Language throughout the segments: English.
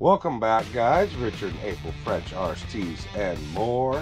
Welcome back, guys. Richard and April French RC's and more.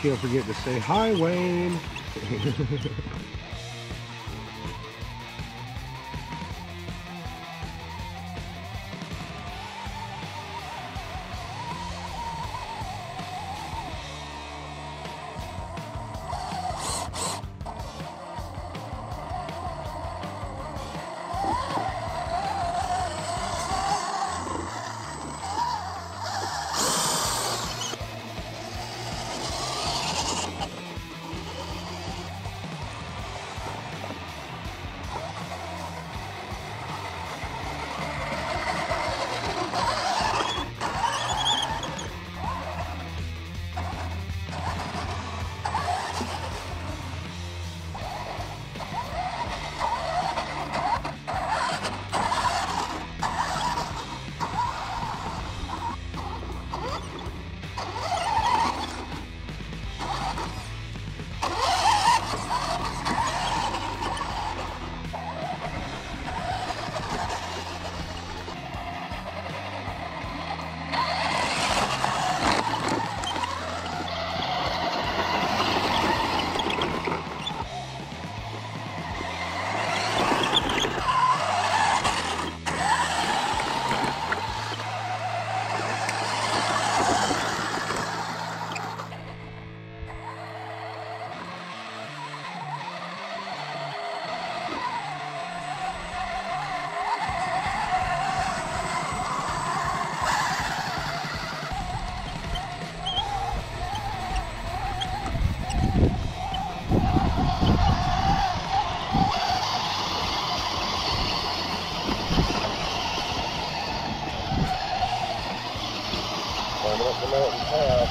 Can't forget to say hi, Wayne. the mountain path.